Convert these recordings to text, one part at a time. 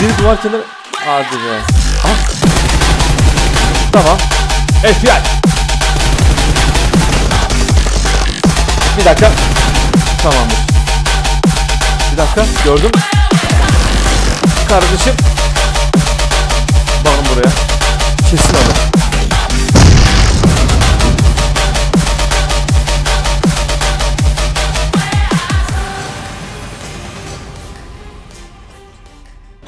biri duvar kenarı... Hadi be. Ah. Tamam. FBI. Bir dakika. Tamamdır. Bir dakika. Gördüm. Kardeşim. Bakın buraya. Kesin adam.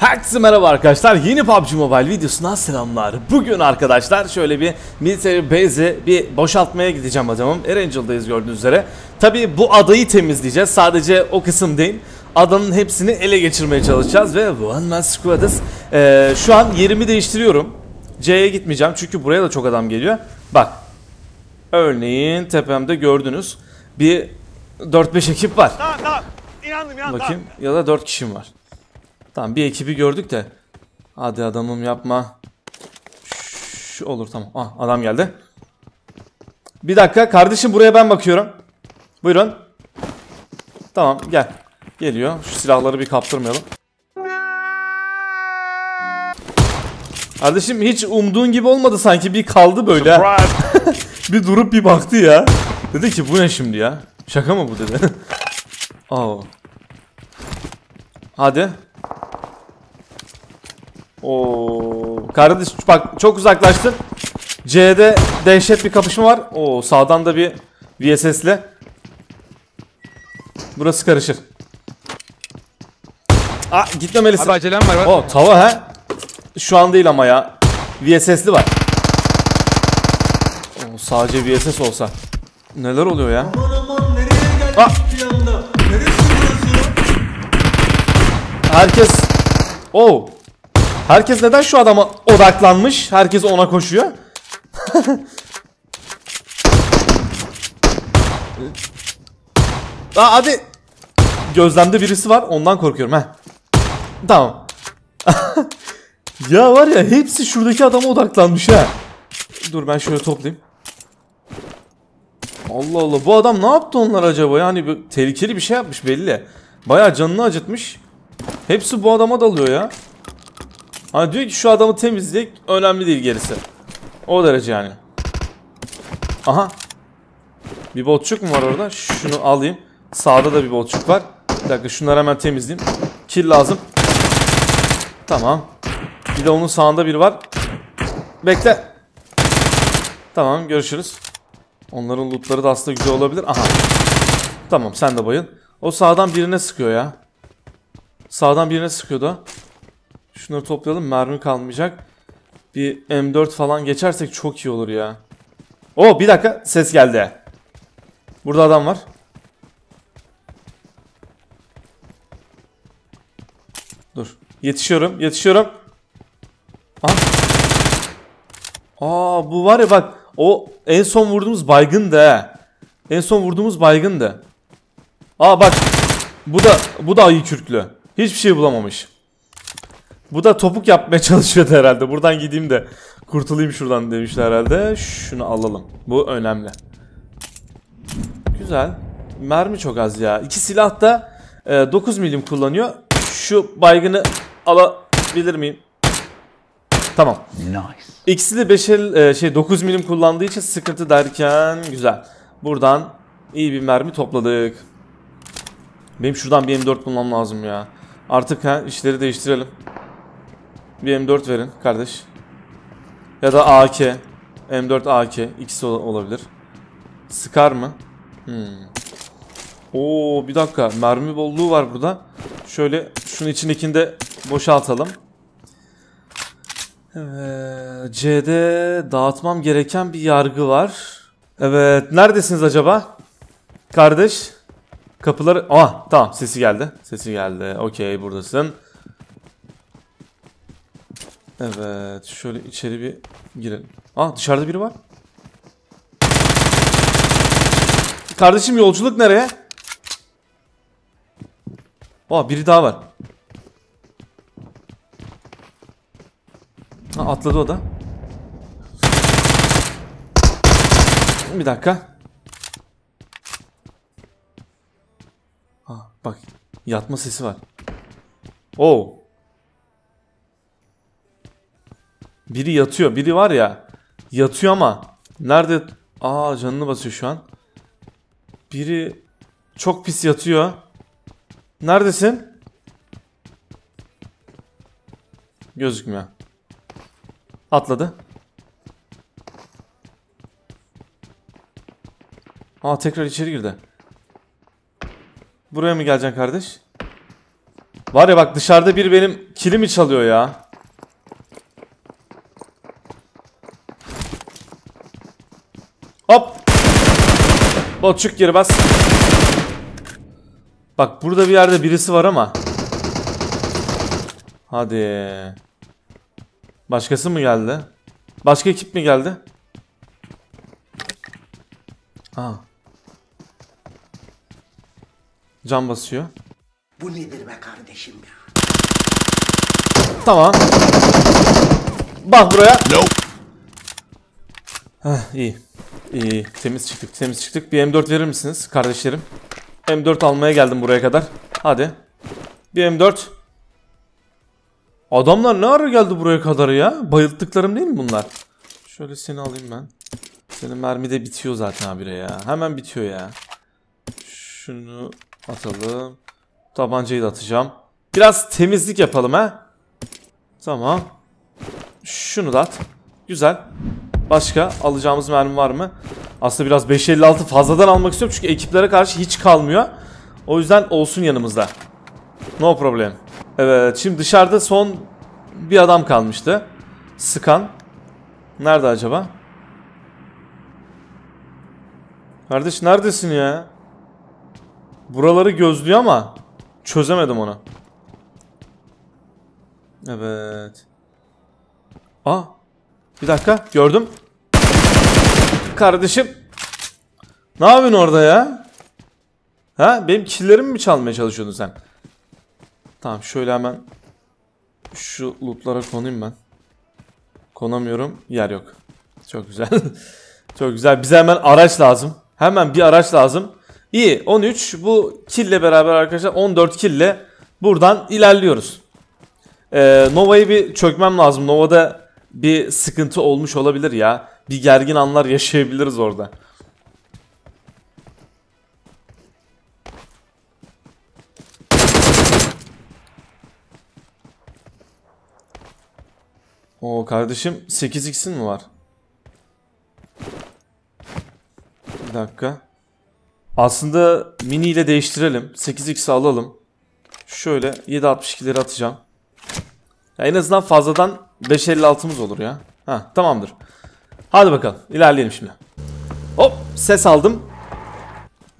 Herkese merhaba arkadaşlar. Yeni PUBG Mobile videosundan selamlar. Bugün arkadaşlar şöyle bir military base'i bir boşaltmaya gideceğim adamım. Erangel'dayız gördüğünüz üzere. Tabi bu adayı temizleyeceğiz. Sadece o kısım değil. Adanın hepsini ele geçirmeye çalışacağız ve One Man Squad'ız. Ee, şu an yerimi değiştiriyorum. C'ye gitmeyeceğim çünkü buraya da çok adam geliyor. Bak. Örneğin tepemde gördünüz. Bir 4-5 ekip var. Tamam tamam. İnandım inandım. Bakayım ya da 4 kişim var. Tamam bir ekibi gördük de. Hadi adamım yapma. Şu olur tamam. Ah adam geldi. Bir dakika kardeşim buraya ben bakıyorum. Buyurun. Tamam gel. Geliyor. Şu silahları bir kaptırmayalım. Kardeşim hiç umduğun gibi olmadı sanki bir kaldı böyle. Bir durup bir baktı ya. Dedi ki bu ne şimdi ya? Şaka mı bu dedi. Aa. Hadi. Oo. Kardeş bak çok uzaklaştın. C'de dehşet bir kapışma var. Oo sağdan da bir VSS'le. Burası karışır. Aa gitmemelisin. Abi acelem var. O tava ha? Şu an değil ama ya. VSS'li var. O, sadece VSS olsa. Neler oluyor ya? Aman aman nereye geldik Ah! bir anda? Neresi burası ya? Herkes... Oo. Herkes neden şu adama odaklanmış? Herkes ona koşuyor. Aa hadi. Gözlemde birisi var. Ondan korkuyorum ha. Tamam. ya var ya hepsi şuradaki adama odaklanmış ha. Dur ben şöyle toplayayım. Allah Allah bu adam ne yaptı onlar acaba? Yani bu tehlikeli bir şey yapmış belli. Bayağı canını acıtmış. Hepsi bu adama dalıyor ya. Hani diyor ki şu adamı temizleyek önemli değil gerisi. O derece yani. Aha. Bir botçuk mu var orada? Şunu alayım. Sağda da bir botçuk var. Bir dakika şunları hemen temizleyeyim. Kill lazım. Tamam. Bir de onun sağında biri var. Bekle. Tamam görüşürüz. Onların lootları da aslında güzel olabilir. Aha. Tamam sen de bayıl. O sağdan birine sıkıyor ya. Sağdan birine sıkıyordu. O. Şunları toplayalım. Mermi kalmayacak. Bir M4 falan geçersek çok iyi olur ya. Oo bir dakika ses geldi. Burada adam var. Dur. Yetişiyorum. Yetişiyorum. Aha. Aa bu var ya bak o en son vurduğumuz baygındı he. En son vurduğumuz baygındı. Aa bak bu da bu da ayı kürklü. Hiçbir şey bulamamış. Bu da topuk yapmaya çalışıyordu herhalde. Buradan gideyim de kurtulayım şuradan demişler herhalde. Şunu alalım. Bu önemli. Güzel. Mermi çok az ya. İki silah da e, 9 milim kullanıyor. Şu baygını alabilir miyim? Tamam. İkisi de 5 el, şey 9 milim kullandığı için sıkıntı derken güzel. Buradan iyi bir mermi topladık. Benim şuradan bir M4 bulmam lazım ya. Artık ha işleri değiştirelim. Bir M4 verin kardeş. Ya da AK. M4 AK. ikisi ol- olabilir. Sıkar mı? Hmm. Oo bir dakika. Mermi bolluğu var burada. Şöyle şunun içindekini de boşaltalım. Evet, C'de dağıtmam gereken bir yargı var. Evet, neredesiniz acaba? Kardeş. Kapıları... Aa, tamam sesi geldi. Sesi geldi. Okey, buradasın. Evet, şöyle içeri bir girelim. Aa, dışarıda biri var. Kardeşim yolculuk nereye? Aa, biri daha var. Ha, atladı o da. Bir dakika. Ha, bak yatma sesi var. Oo. Biri yatıyor. Biri var ya. Yatıyor ama. Nerede? Aa canını basıyor şu an. Biri çok pis yatıyor. Neredesin? Gözükmüyor. Atladı. Aa tekrar içeri girdi. Buraya mı geleceksin kardeş? Var ya bak dışarıda biri benim kilimi çalıyor ya. Hop. Botçuk geri bas. Bak burada bir yerde birisi var ama. Hadi. Başkası mı geldi? Başka ekip mi geldi? Aa. Cam basıyor. Bu nedir be kardeşim ya? Tamam. Bak buraya. Heh, iyi. İyi, iyi. Temiz çıktık, temiz çıktık. Bir M4 verir misiniz kardeşlerim? M4 almaya geldim buraya kadar. Hadi. Bir M4. Adamlar ne ara geldi buraya kadar ya? Bayılttıklarım değil mi bunlar? Şöyle seni alayım ben. Senin mermi de bitiyor zaten abire ya. Hemen bitiyor ya. Şunu atalım. Tabancayı da atacağım. Biraz temizlik yapalım ha. Tamam. Şunu da at. Güzel. Başka alacağımız mermi var mı? Aslında biraz 556 fazladan almak istiyorum çünkü ekiplere karşı hiç kalmıyor. O yüzden olsun yanımızda. No problem. Evet şimdi dışarıda son bir adam kalmıştı. Sıkan. Nerede acaba? Kardeş neredesin ya? Buraları gözlüyor ama çözemedim onu. Evet. Aa. Bir dakika gördüm. Kardeşim. Ne yapıyorsun orada ya? Ha benim killerimi mi çalmaya çalışıyordun sen? Tamam şöyle hemen şu lootlara konayım ben. Konamıyorum. Yer yok. Çok güzel. Çok güzel. Bize hemen araç lazım. Hemen bir araç lazım. İyi 13 bu kille beraber arkadaşlar 14 kille buradan ilerliyoruz. Ee, Nova'yı bir çökmem lazım. Nova'da bir sıkıntı olmuş olabilir ya. Bir gergin anlar yaşayabiliriz orada. O kardeşim 8x'in mi var? Bir dakika. Aslında mini ile değiştirelim. 8x'i alalım. Şöyle 7.62'leri atacağım. Ya en azından fazladan 5.56'mız olur ya. Ha tamamdır. Hadi bakalım ilerleyelim şimdi. Hop ses aldım.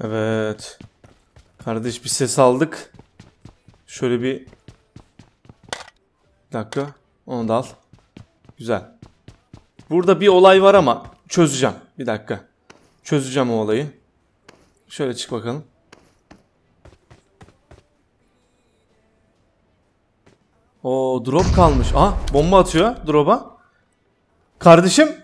Evet. Kardeş bir ses aldık. Şöyle bir... Bir dakika. Onu da al. Güzel. Burada bir olay var ama çözeceğim. Bir dakika. Çözeceğim o olayı. Şöyle çık bakalım. O drop kalmış. Aha bomba atıyor drop'a. Kardeşim.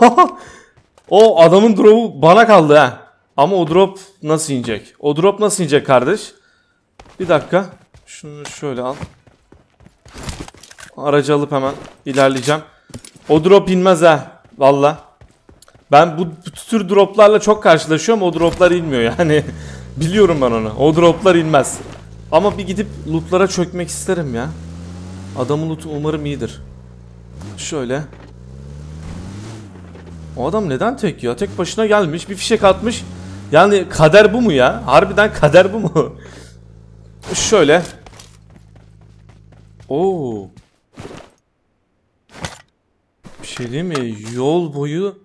o adamın drop'u bana kaldı ha. Ama o drop nasıl inecek? O drop nasıl inecek kardeş? Bir dakika. Şunu şöyle al. Aracı alıp hemen ilerleyeceğim. O drop inmez ha. Valla. Ben bu, bu tür droplarla çok karşılaşıyorum. O droplar inmiyor yani. Biliyorum ben onu. O droplar inmez. Ama bir gidip lootlara çökmek isterim ya. Adamın lootu umarım iyidir. Şöyle. O adam neden tek ya? Tek başına gelmiş, bir fişek atmış. Yani kader bu mu ya? Harbiden kader bu mu? Şöyle. Oo. Bir şey değil mi? Yol boyu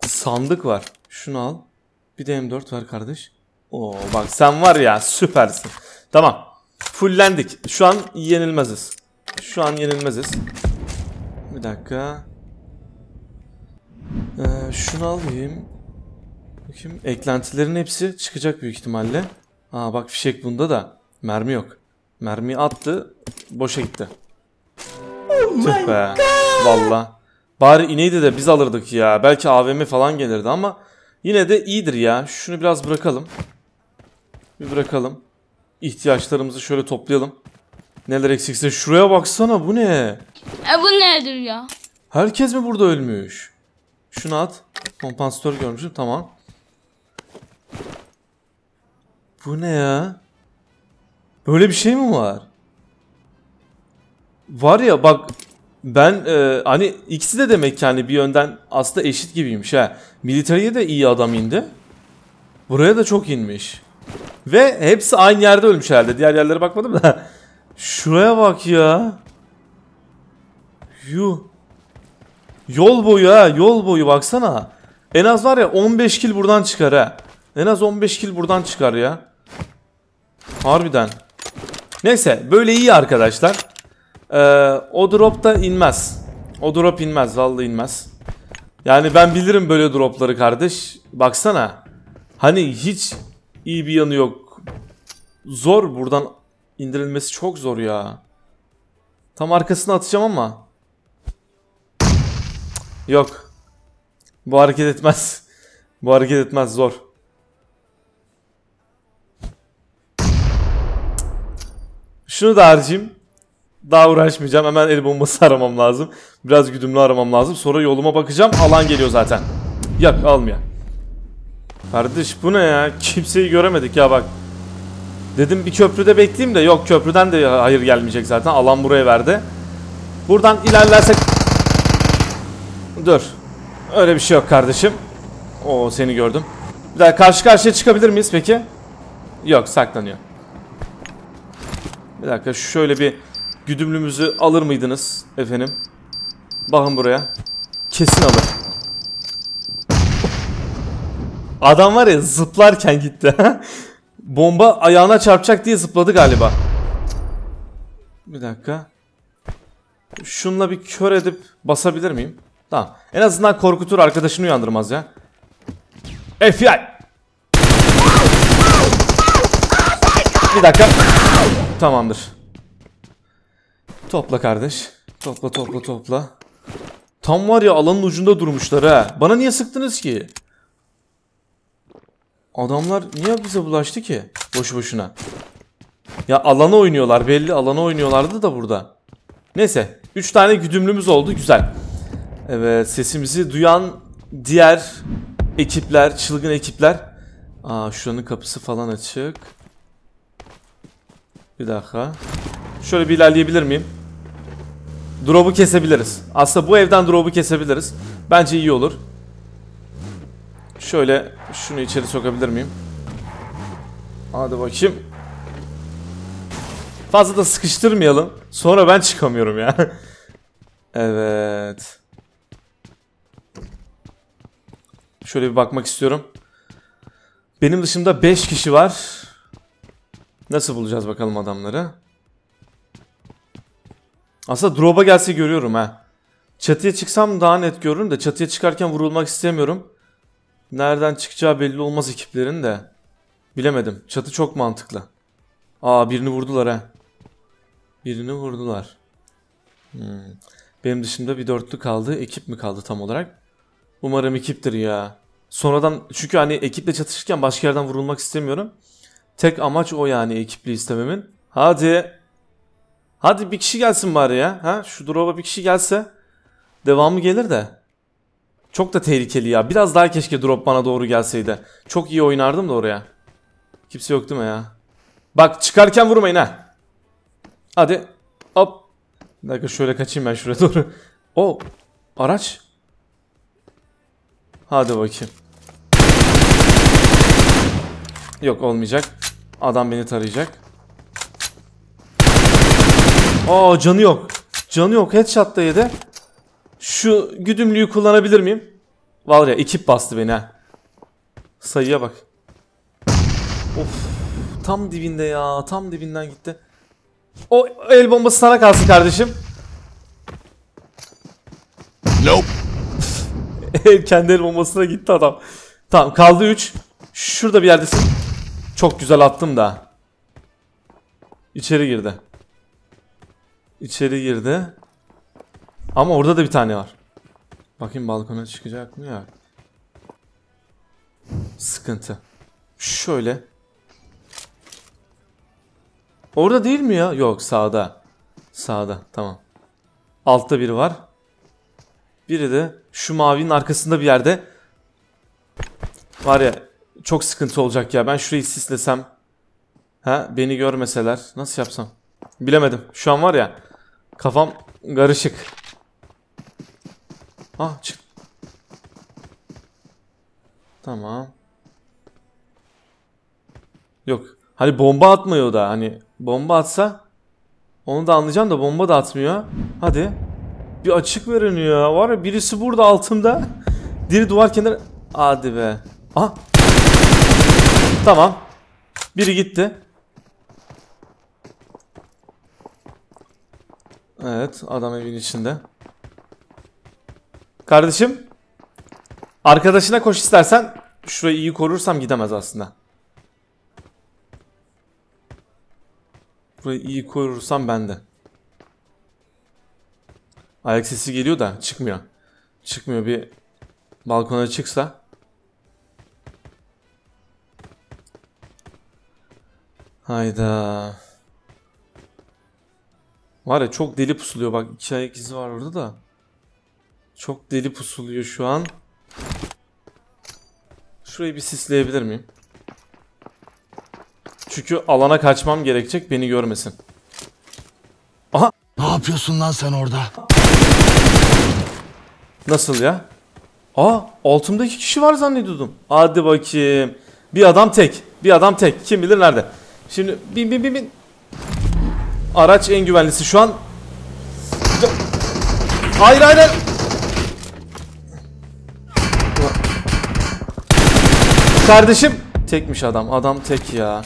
sandık var. Şunu al. Bir de M4 ver kardeş. Oo bak sen var ya süpersin. Tamam. Fullendik. Şu an yenilmeziz. Şu an yenilmeziz. Bir dakika. Ee, şunu alayım. Bakayım. Eklentilerin hepsi çıkacak büyük ihtimalle. Aa bak fişek bunda da. Mermi yok. Mermi attı. Boşa gitti. Tüh be. Valla. Bari ineydi de biz alırdık ya. Belki AVM falan gelirdi ama yine de iyidir ya. Şunu biraz bırakalım. Bir bırakalım. İhtiyaçlarımızı şöyle toplayalım. Neler eksikse şuraya baksana bu ne? E bu nedir ya? Herkes mi burada ölmüş? Şunu at. Kompansatör görmüşüm tamam. Bu ne ya? Böyle bir şey mi var? Var ya bak ben e, hani ikisi de demek ki hani bir yönden aslında eşit gibiymiş ha. Militariye de iyi adam indi. Buraya da çok inmiş. Ve hepsi aynı yerde ölmüş herhalde. Diğer yerlere bakmadım da. Şuraya bak ya. Yuh. Yol boyu ha yol boyu baksana. En az var ya 15 kill buradan çıkar ha. En az 15 kill buradan çıkar ya. Harbiden. Neyse böyle iyi arkadaşlar. Ee, o drop da inmez. O drop inmez vallahi inmez. Yani ben bilirim böyle dropları kardeş. Baksana. Hani hiç iyi bir yanı yok. Zor buradan indirilmesi çok zor ya. Tam arkasına atacağım ama. Yok. Bu hareket etmez. Bu hareket etmez zor. Şunu da harcayayım. Daha uğraşmayacağım. Hemen el bombası aramam lazım. Biraz güdümlü aramam lazım. Sonra yoluma bakacağım. Alan geliyor zaten. Yak almıyor. Kardeş bu ne ya? Kimseyi göremedik ya bak. Dedim bir köprüde bekleyeyim de yok köprüden de hayır gelmeyecek zaten. Alan buraya verdi. Buradan ilerlersek... Dur. Öyle bir şey yok kardeşim. Oo seni gördüm. Bir daha karşı karşıya çıkabilir miyiz peki? Yok saklanıyor. Bir dakika şöyle bir güdümlümüzü alır mıydınız efendim? Bakın buraya. Kesin alır. Adam var ya zıplarken gitti. Bomba ayağına çarpacak diye zıpladı galiba. Bir dakika. Şunla bir kör edip basabilir miyim? Tamam. En azından korkutur arkadaşını uyandırmaz ya. FBI. Bir dakika. Tamamdır. Topla kardeş. Topla topla topla. Tam var ya alanın ucunda durmuşlar ha. Bana niye sıktınız ki? Adamlar niye bize bulaştı ki? Boşu boşuna. Ya alana oynuyorlar belli alana oynuyorlardı da burada. Neyse 3 tane güdümlümüz oldu güzel. Evet sesimizi duyan diğer ekipler çılgın ekipler. Aa şuranın kapısı falan açık. Bir dakika. Şöyle bir ilerleyebilir miyim? Drop'u kesebiliriz. Aslında bu evden drop'u kesebiliriz. Bence iyi olur. Şöyle şunu içeri sokabilir miyim? Hadi bakayım. Fazla da sıkıştırmayalım. Sonra ben çıkamıyorum ya. evet. Şöyle bir bakmak istiyorum. Benim dışımda 5 kişi var. Nasıl bulacağız bakalım adamları? Aslında drop'a gelse görüyorum ha. Çatıya çıksam daha net görürüm de çatıya çıkarken vurulmak istemiyorum. Nereden çıkacağı belli olmaz ekiplerin de. Bilemedim. Çatı çok mantıklı. Aa birini vurdular ha. Birini vurdular. Hmm. Benim dışımda bir dörtlü kaldı. Ekip mi kaldı tam olarak? Umarım ekiptir ya. Sonradan çünkü hani ekiple çatışırken başka yerden vurulmak istemiyorum. Tek amaç o yani ekipli istememin. Hadi. Hadi bir kişi gelsin bari ya. Ha? Şu drop'a bir kişi gelse devamı gelir de. Çok da tehlikeli ya. Biraz daha keşke drop bana doğru gelseydi. Çok iyi oynardım da oraya. Kimse yok değil mi ya? Bak çıkarken vurmayın ha. Hadi. Hop. Bir dakika şöyle kaçayım ben şuraya doğru. O araç. Hadi bakayım. Yok olmayacak. Adam beni tarayacak. Aa canı yok. Canı yok. Headshot da yedi. Şu güdümlüyü kullanabilir miyim? Var ya ekip bastı beni ha. Sayıya bak. Of. Tam dibinde ya. Tam dibinden gitti. O el bombası sana kalsın kardeşim. Nope. Kendi el bombasına gitti adam. Tamam kaldı 3. Şurada bir yerdesin. Çok güzel attım da. İçeri girdi. İçeri girdi. Ama orada da bir tane var. Bakayım balkona çıkacak mı ya? Sıkıntı. Şöyle. Orada değil mi ya? Yok sağda. Sağda tamam. Altta biri var. Biri de şu mavinin arkasında bir yerde. Var ya çok sıkıntı olacak ya. Ben şurayı sislesem. Ha beni görmeseler. Nasıl yapsam? Bilemedim. Şu an var ya kafam karışık. Ah çık. Tamam. Yok. Hani bomba atmıyor da hani bomba atsa onu da anlayacağım da bomba da atmıyor. Hadi. Bir açık verin ya. Var ya birisi burada altımda. Diri duvar kenarı. Hadi be. Aha. Tamam. Biri gitti. Evet adam evin içinde. Kardeşim. Arkadaşına koş istersen. Şurayı iyi korursam gidemez aslında. Burayı iyi korursam bende. Ayak sesi geliyor da çıkmıyor. Çıkmıyor bir balkona çıksa. Hayda. Var ya çok deli pusuluyor bak iki ayak izi var orada da. Çok deli pusuluyor şu an. Şurayı bir sisleyebilir miyim? Çünkü alana kaçmam gerekecek beni görmesin. Aha Ne yapıyorsun lan sen orada? Nasıl ya? Aa altımda iki kişi var zannediyordum. Hadi bakayım. Bir adam tek. Bir adam tek. Kim bilir nerede. Şimdi bin bin bin bin. Araç en güvenlisi şu an. Hayır hayır. Kardeşim. Tekmiş adam. Adam tek ya.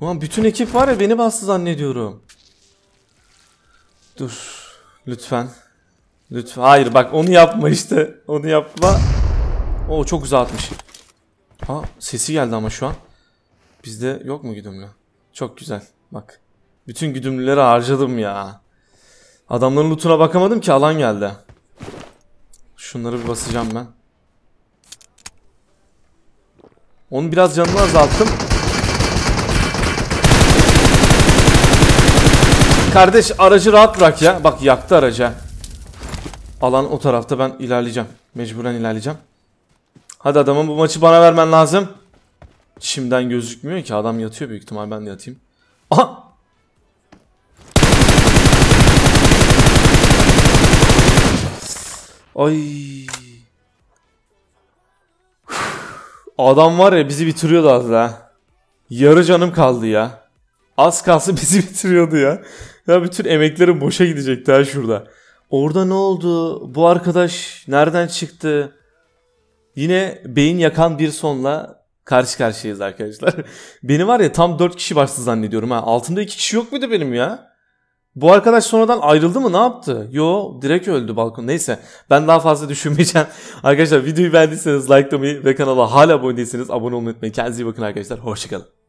Ulan bütün ekip var ya beni bastı zannediyorum. Dur. Lütfen. Lütfen. Hayır bak onu yapma işte. Onu yapma. O çok güzel atmış. Ha sesi geldi ama şu an. Bizde yok mu güdümlü? Çok güzel. Bak. Bütün güdümlüleri harcadım ya. Adamların lootuna bakamadım ki alan geldi. Şunları bir basacağım ben. Onun biraz canını azalttım. Kardeş aracı rahat bırak ya. Bak yaktı aracı. Alan o tarafta ben ilerleyeceğim. Mecburen ilerleyeceğim. Hadi adamın bu maçı bana vermen lazım. Şimdiden gözükmüyor ki adam yatıyor büyük ihtimal ben de yatayım. Aha! Ay. Adam var ya bizi bitiriyordu az daha. Yarı canım kaldı ya. Az kalsın bizi bitiriyordu ya. Ya bütün emeklerim boşa gidecekti ha şurada. Orada ne oldu? Bu arkadaş nereden çıktı? Yine beyin yakan bir sonla karşı karşıyayız arkadaşlar. Beni var ya tam 4 kişi bastı zannediyorum ha. Altımda 2 kişi yok muydu benim ya? Bu arkadaş sonradan ayrıldı mı ne yaptı? Yo direkt öldü balkon. Neyse ben daha fazla düşünmeyeceğim. arkadaşlar videoyu beğendiyseniz likelamayı ve kanala hala abone değilseniz abone olmayı unutmayın. Kendinize iyi bakın arkadaşlar. Hoşçakalın.